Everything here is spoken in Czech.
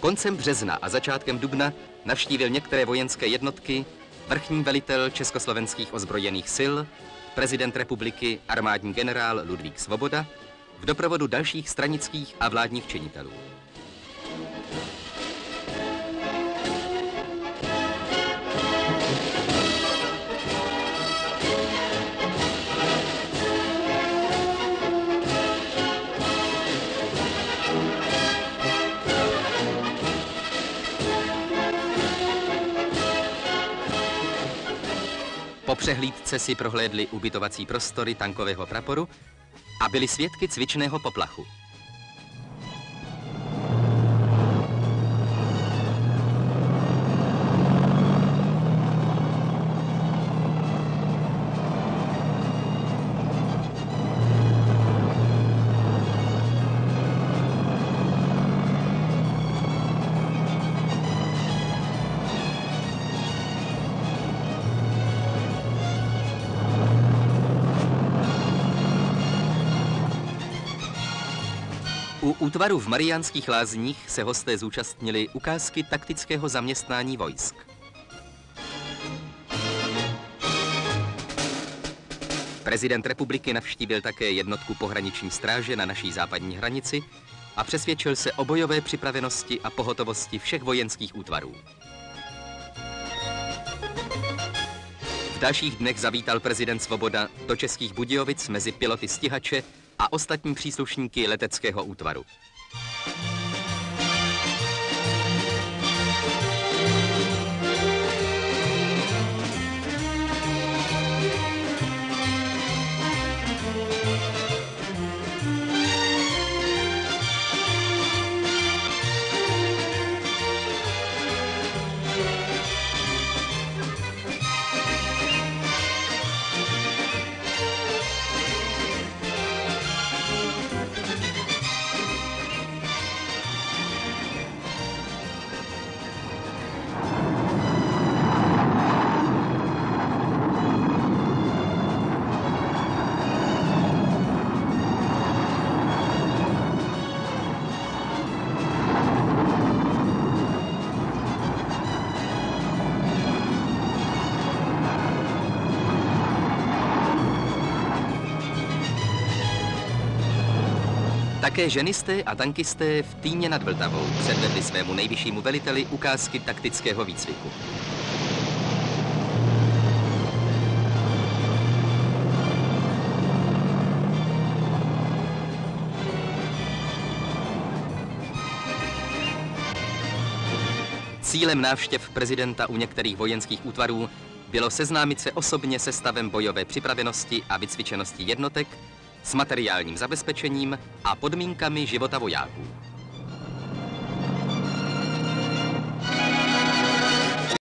Koncem března a začátkem dubna navštívil některé vojenské jednotky vrchní velitel československých ozbrojených sil, prezident republiky armádní generál Ludvík Svoboda v doprovodu dalších stranických a vládních činitelů. Po přehlídce si prohlédli ubytovací prostory tankového praporu a byli svědky cvičného poplachu. U útvaru v Mariánských lázních se hosté zúčastnili ukázky taktického zaměstnání vojsk. Prezident republiky navštívil také jednotku pohraniční stráže na naší západní hranici a přesvědčil se o bojové připravenosti a pohotovosti všech vojenských útvarů. V dalších dnech zavítal prezident Svoboda do Českých Budějovic mezi piloty stíhače a ostatní příslušníky leteckého útvaru. Také ženisté a tankisté v Týně nad Vltavou předvedli svému nejvyššímu veliteli ukázky taktického výcviku. Cílem návštěv prezidenta u některých vojenských útvarů bylo seznámit se osobně se stavem bojové připravenosti a vycvičenosti jednotek s materiálním zabezpečením a podmínkami života vojáků.